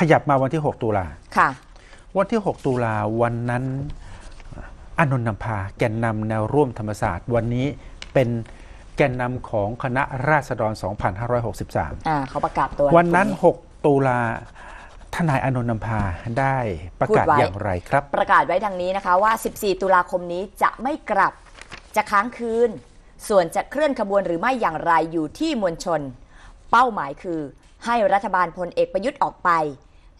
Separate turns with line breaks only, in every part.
ขยับมาวันที่ 6 ตุลา
ค่ะ
วันที่ 6 ตุลาวันนั้นอานนท์นำพาแกนนำแนวร่วมธรรมศาสตร์ วันนี้เป็นแกนนำของคณะราษฎร 2563
อ่าเขาประกาศตัว
วันนั้น
ตรง
6ตุลาทนายอานนท์นำพาได้ประกาศ
พูดไว้
อย่างไรครับ
ประกาศไว้ดังนี้นะคะว่า 14 ตุลาคมนี้จะไม่กลับจะค้างคืน ส่วนจะเคลื่อนขบวนหรือไม่อย่างไรอยู่ที่มวลชน เป้าหมายคือ ให้รัฐบาลพลเอกประยุทธ์ออกไป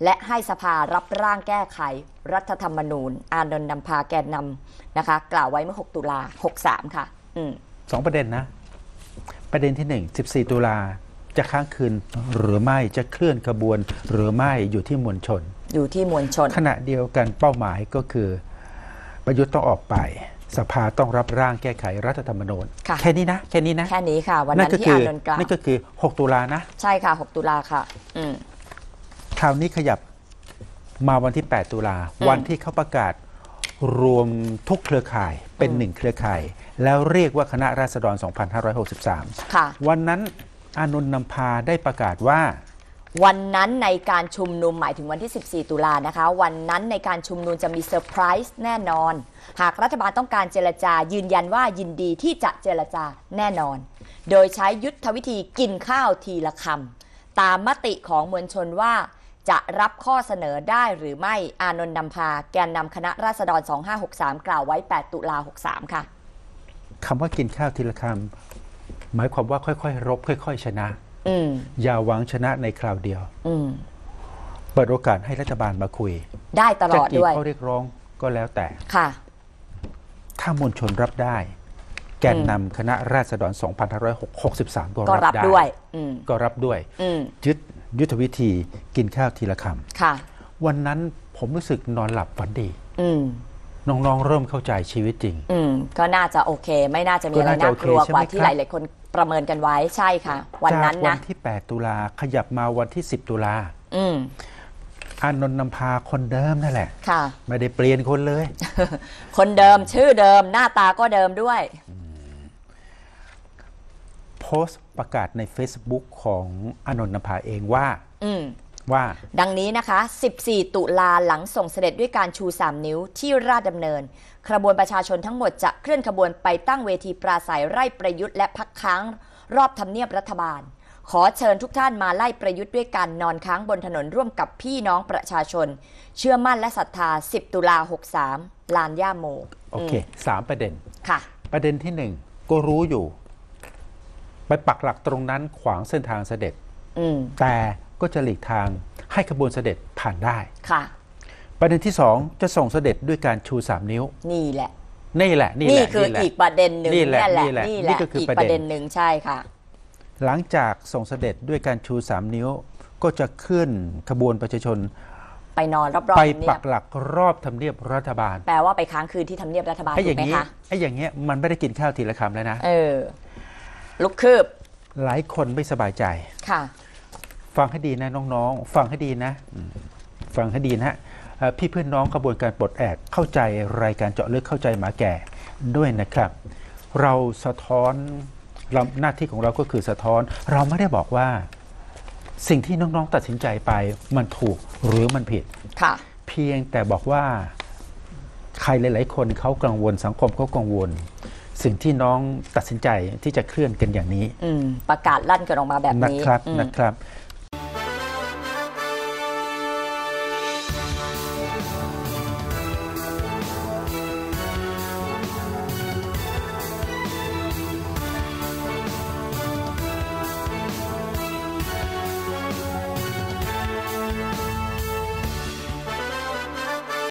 และให้สภารับร่างแก้ไข รัฐธรรมนูญ อานนท์นำพาแกนนำนะคะ กล่าวไว้เมื่อ 6 ตุลา63 ค่ะ อืม
สองประเด็นนะ ประเด็นที่ 1 14 ตุลาจะค้างคืนหรือไม่จะเคลื่อนขบวน หรือไม่อยู่ที่มวลชน
อยู่ที่มวลชน
ขณะเดียวกันเป้าหมายก็คือ ประยุทธ์ต้องออกไป สภาต้องรับร่างแก้ไขรัฐธรรมนูญ
ค่ะ
แค่นี้นะ แค่นี้นะ
แค่นี้ค่ะ วันนั้น
ก็
ที่
คื
อานนท์กล่าว
นั่นก็คือ 6 ตุลานะ
ใช่ค่ะ 6 ตุลาค่ะ อืม
คราวนี้ขยับมาวันที่ 8 ตุลา
อืม
วันที่เขาประกาศรวมทุกเครือข่ายเป็น
อืม
หนึ่งเครือข่าย แล้วเรียกว่าคณะราษฎร 2563
ค่ะ
วันนั้นอานนท์นำพาได้ประกาศว่า
วันนั้นในการชุมนุมหมายถึงวันที่ 14 ตุลานะคะ วันนั้นในการชุมนุมจะมีเซอร์ไพรส์แน่นอน หากรัฐบาลต้องการเจรจายืนยันว่ายินดีที่จะเจรจาแน่นอน โดยใช้ยุทธวิธีกินข้าวทีละคำตามมติของมวลชนว่าจะรับข้อเสนอได้หรือไม่อานนท์นำพา แกนนำคณะราษฎร 2563 กล่าวไว้ 8 ตุลา 63 ค่ะ
คำว่ากินข้าวทีละคำหมายความว่าค่อยๆ รบค่อย ๆ ชนะ
อืม
อย่าหวังชนะในคราวเดียว
อืม
เปิดโอกาสให้รัฐบาลมาคุย
ได้ตล
จะ
อด
กี่
ด้วย
ข้อเรียกร้องก็แล้วแต่
ค่ะ
ถ้ามวลชนรับได้ แกนนำคณะราษฎร 2563 ก็
ก็
รั
รั
บบได้
ด้วยอืม
ก็รับด้วย
อืม
ยึดยุทธวิธีกินข้าวทีละค
ค่ะำ
วันนั้นผมรู้สึกนอนหลับฝันดี
อืม
น้องๆเริ่มเข้าใจชีวิตจริง
อืมก็น่าจะโอเค ไม่น่าจะมี
ก็
อะไร
น่าจะ
น่า
โอเค
กลัว
ใช่
ก
ไหม
ว่าที่
ค
ห
รับ
ลายๆคน ประเมินกันไว้ใช่ค่ะ วันนั้น
จากวั
นะ
ที่ 8 ตุลาขยับมาวันที่ 10 ตุลา
อืม
อานนท์นำพาคนเดิมนั่นแหละ
ค่ะ
ไม่ได้เปลี่ยนคนเลย
คนเดิมชื่อเดิมหน้าตาก็เดิมด้วย
โพสต์ประกาศใน Facebook ของอานนท์นำพาเองว่า
อืม
ว่า
ดังนี้นะคะ 14 ตุลาหลังส่งเสด็จด้วยการชู 3 นิ้วที่ราชดำเนิน ขบวนประชาชนทั้งหมดจะเคลื่อนขบวนไปตั้งเวทีปราศัยไล่ประยุทธ์และพักค้างรอบทำเนียบรัฐบาล ขอเชิญทุกท่านมาไล่ประยุทธ์ด้วยการนอนค้างบนถนนร่วมกับพี่น้องประชาชน เชื่อมั่นและศรัทธา 10 ตุลา 63 ลานย่าโม
โอเคสามประเด็น
ค่ะ
ประเด็นที่หนึ่งก็รู้อยู่ ไปปักหลักตรงนั้นขวางเส้นทางเสด็จ
อืม
แต่ ก็จะหลีกทางให้ขบวนเสด็จผ่านได้
ค่ะ
ประเด็นที่สองจะส่งเสด็จด้วยการชูสามนิ้ว
นี่แหละ
นี่แหละ นี่แห
นี่
ละ
คือ
แหละ
อีกประเด็นหนึ่ง
นี่แหละ
แหละ
นี่แหละ
นี่
นี่
แหละ
ก็คือ
อีก
ประ
ประ
เด็
เด็
น
นหนึ่งใช่ค่ะ
หลังจากส่งเสด็จด้วยการชูสามนิ้ว ก็จะเคลื่อนขบวนประชาชน
ไปนอนรอบๆ
ไป
ทำเนี
ปั
ยบ
กหลักรอบทำเนียบรัฐบาล
แปลว่าไปค้างคืนที่ทำเนียบรัฐบาล
ไอ้อ
ถู
ย่ากง
ไหม
นี้
คะ
ไอ้อย่างเงี้ยมันไม่ได้กินข้าวทีละคำแล้วนะ
เออ ลุกคืบ
หลายคนไม่สบายใจ
ค่ะ
ฟังให้ดีนะน้องๆ ฟังให้ดีนะอืมฟังให้ดีนะเอ่อพี่เพื่อนน้องขบวนการปลดแอกเข้าใจรายการเจาะลึกเข้าใจหมาแก่ด้วยนะครับ เราสะท้อนเราหน้าที่ของเราก็คือสะท้อน เราไม่ได้บอกว่า สิ่งที่น้องๆตัดสินใจไปมันถูกหรือมันผิด
ค่ะ
เพียงแต่บอกว่าใครหลาย ๆ คนเขากังวลสังคมเขากังวล สิ่งที่น้องตัดสินใจที่จะเคลื่อนกันอย่างนี้
อืมประกาศลั่นกันออกมาแบบ
นะ
นี้
ครับ
อืม
นะครับ